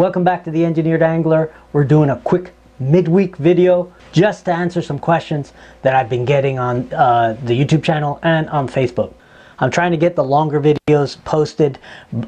Welcome back to the Engineered Angler. We're doing a quick midweek video just to answer some questions that I've been getting on uh, the YouTube channel and on Facebook. I'm trying to get the longer videos posted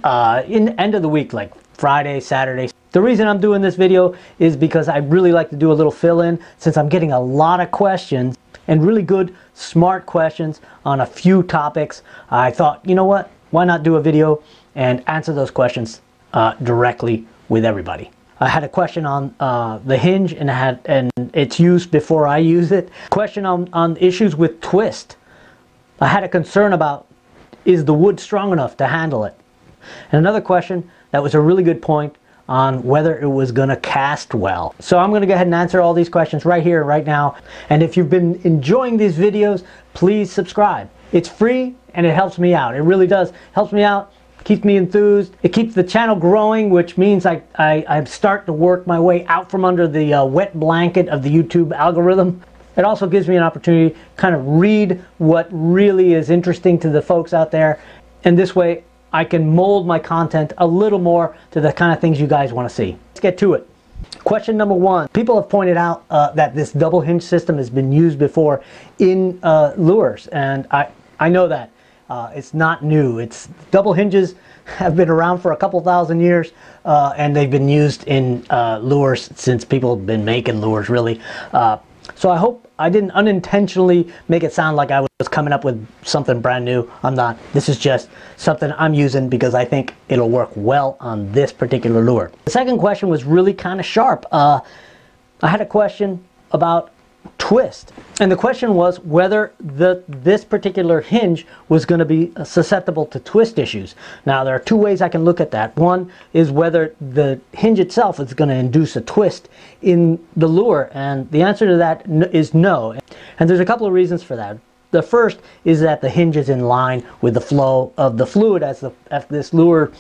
uh, in the end of the week, like Friday, Saturday. The reason I'm doing this video is because I really like to do a little fill-in since I'm getting a lot of questions and really good, smart questions on a few topics. I thought, you know what, why not do a video and answer those questions uh, directly with everybody. I had a question on uh, the hinge and had and its use before I use it. Question on, on issues with twist. I had a concern about is the wood strong enough to handle it? And another question that was a really good point on whether it was going to cast well. So I'm going to go ahead and answer all these questions right here, right now. And if you've been enjoying these videos, please subscribe. It's free and it helps me out. It really does. Helps me out, keeps me enthused. It keeps the channel growing, which means I, I, I start to work my way out from under the uh, wet blanket of the YouTube algorithm. It also gives me an opportunity to kind of read what really is interesting to the folks out there. And this way I can mold my content a little more to the kind of things you guys want to see. Let's get to it. Question number one. People have pointed out uh, that this double hinge system has been used before in uh, lures, and I, I know that. Uh, it's not new. It's double hinges have been around for a couple thousand years, uh, and they've been used in uh, lures since people have been making lures, really. Uh, so I hope I didn't unintentionally make it sound like I was coming up with something brand new. I'm not. This is just something I'm using because I think it'll work well on this particular lure. The second question was really kind of sharp. Uh, I had a question about twist. And the question was whether the, this particular hinge was going to be uh, susceptible to twist issues. Now, there are two ways I can look at that. One is whether the hinge itself is going to induce a twist in the lure, and the answer to that is no. And there's a couple of reasons for that. The first is that the hinge is in line with the flow of the fluid as, the, as this lure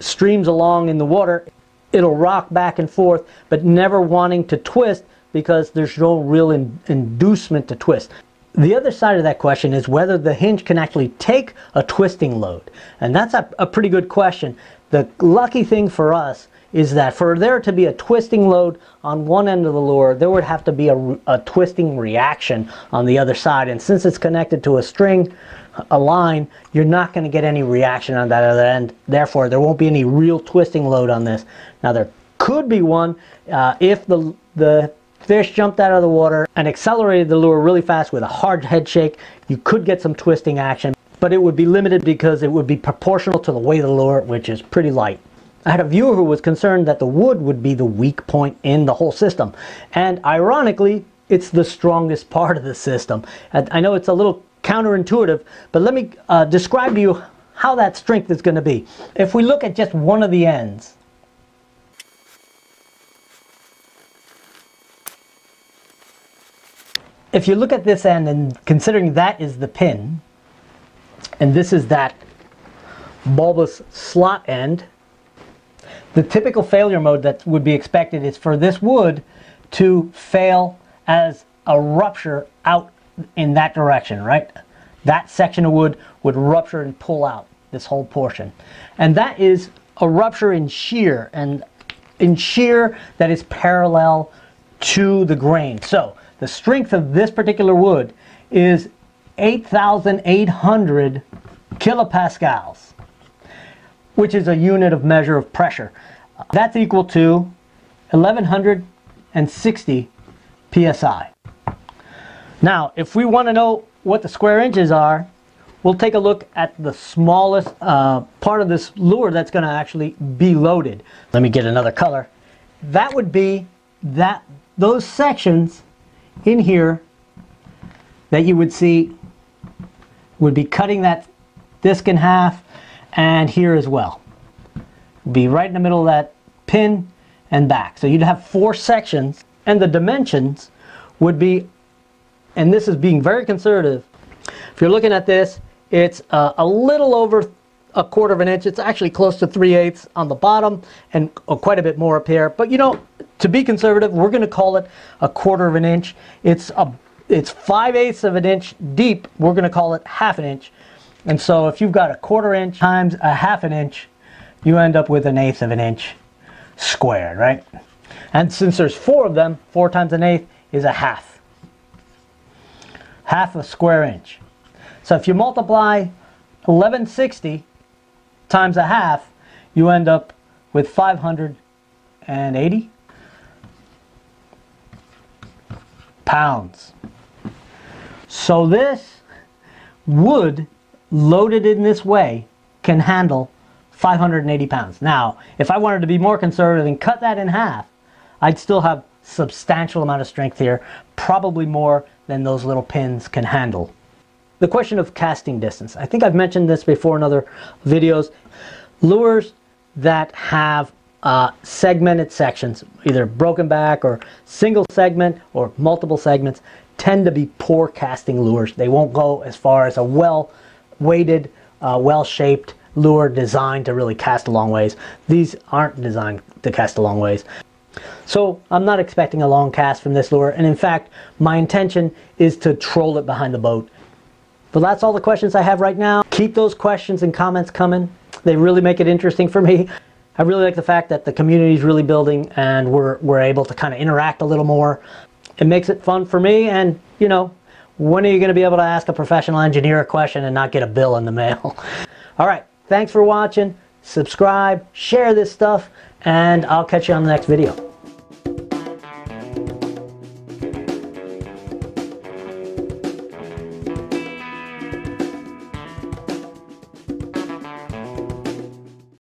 streams along in the water. It'll rock back and forth, but never wanting to twist because there's no real in, inducement to twist. The other side of that question is whether the hinge can actually take a twisting load. And that's a, a pretty good question. The lucky thing for us is that for there to be a twisting load on one end of the lure, there would have to be a, a, twisting reaction on the other side. And since it's connected to a string, a line, you're not going to get any reaction on that other end. Therefore, there won't be any real twisting load on this. Now, there could be one uh, if the, the Fish jumped out of the water and accelerated the lure really fast with a hard head shake. You could get some twisting action, but it would be limited because it would be proportional to the weight of the lure, which is pretty light. I had a viewer who was concerned that the wood would be the weak point in the whole system. And ironically, it's the strongest part of the system. And I know it's a little counterintuitive, but let me uh, describe to you how that strength is going to be. If we look at just one of the ends, if you look at this end and considering that is the pin, and this is that bulbous slot end, the typical failure mode that would be expected is for this wood to fail as a rupture out in that direction, right? That section of wood would rupture and pull out this whole portion. And that is a rupture in shear, and in shear that is parallel to the grain. So the strength of this particular wood is 8,800 kilopascals, which is a unit of measure of pressure. That's equal to 1160 psi. Now, if we want to know what the square inches are, we'll take a look at the smallest uh, part of this lure that's going to actually be loaded. Let me get another color. That would be that those sections in here that you would see would be cutting that disc in half and here as well. Be right in the middle of that pin and back. So you'd have four sections and the dimensions would be, and this is being very conservative, if you're looking at this, it's uh, a little over a quarter of an inch. It's actually close to 3 eighths on the bottom and uh, quite a bit more up here. But you know, to be conservative, we're going to call it a quarter of an inch. It's a it's 5 eighths of an inch deep. We're going to call it half an inch. And so if you've got a quarter inch times a half an inch, you end up with an eighth of an inch. squared, right? And since there's four of them, four times an eighth is a half. Half a square inch. So if you multiply 1160 times a half, you end up with 580 pounds. So this wood loaded in this way can handle 580 pounds. Now, if I wanted to be more conservative and cut that in half, I'd still have substantial amount of strength here, probably more than those little pins can handle. The question of casting distance. I think I've mentioned this before in other videos. Lures that have uh, segmented sections, either broken back or single segment or multiple segments, tend to be poor casting lures. They won't go as far as a well weighted, uh, well shaped lure designed to really cast a long ways. These aren't designed to cast a long ways. So I'm not expecting a long cast from this lure and in fact my intention is to troll it behind the boat. But that's all the questions I have right now. Keep those questions and comments coming. They really make it interesting for me. I really like the fact that the community is really building and we're, we're able to kind of interact a little more. It makes it fun for me and you know, when are you going to be able to ask a professional engineer a question and not get a bill in the mail? all right, thanks for watching. Subscribe, share this stuff, and I'll catch you on the next video.